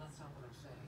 That's not what I'm saying.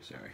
Sorry.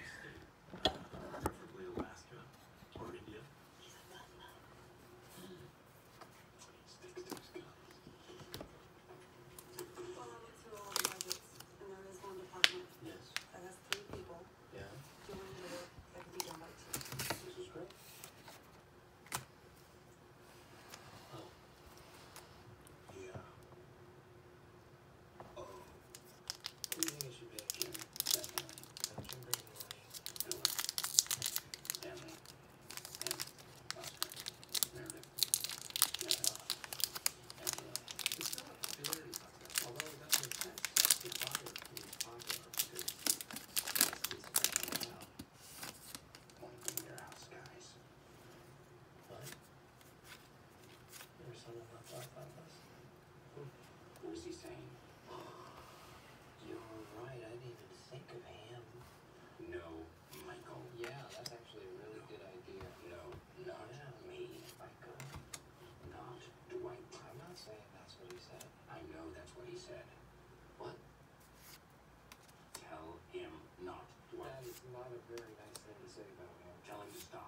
find a very nice thing to say about him. Tell him to stop.